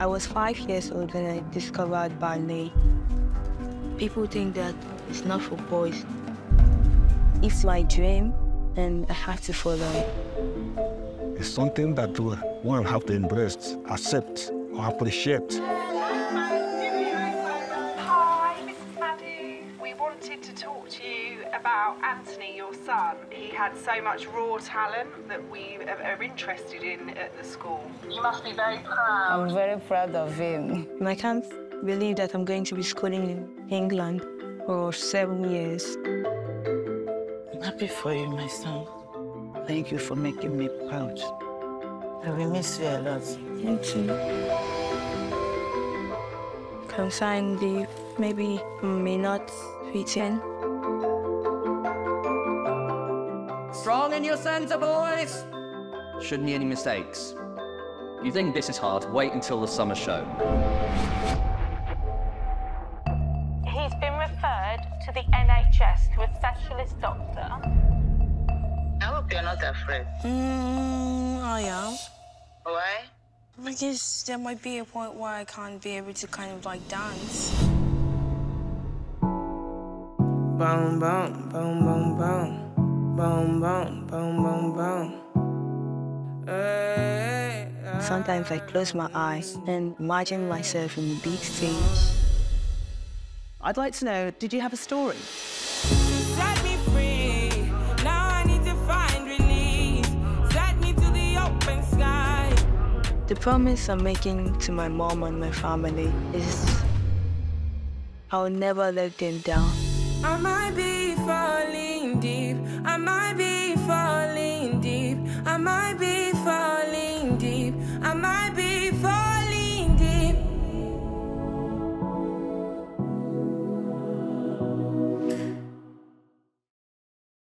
I was five years old when I discovered ballet. People think that it's not for boys. It's my dream, and I have to follow it. It's something that one have to embrace, accept, or appreciate. Talk to you about Anthony, your son. He had so much raw talent that we are interested in at the school. You must be very proud. I'm very proud of him. And I can't believe that I'm going to be schooling in England for seven years. I'm happy for you, my son. Thank you for making me proud. I will miss you a lot. Thank you. Consign leave, maybe mm, may not fit in. Strong in your centre, boys! Shouldn't be any mistakes. You think this is hard, wait until the summer show. He's been referred to the NHS to a specialist doctor. I hope you're not afraid. Mm, I am. Why? I guess there might be a point where I can't be able to kind of like dance. Boom, boom, boom, boom, boom. Boom, boom, boom, boom, boom. Hey, Sometimes I close my eyes and imagine myself in the big stage. I'd like to know, did you have a story? Set me free. Now I need to find release. Set me to the. The promise I'm making to my mom and my family is I'll never let them down. I might be falling deep. I might be.